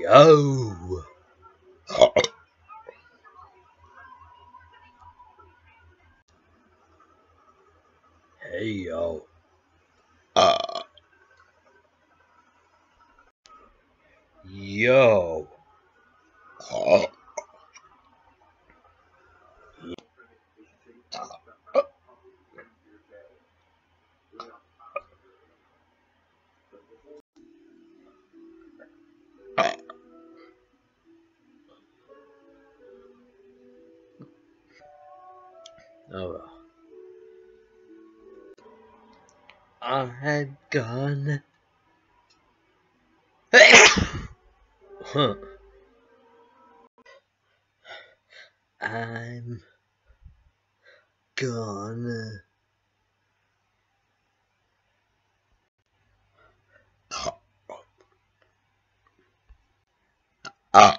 Yo. Hey yo. Uh, Yo. uh, Oh well. I had gone. huh. I'm gonna. uh,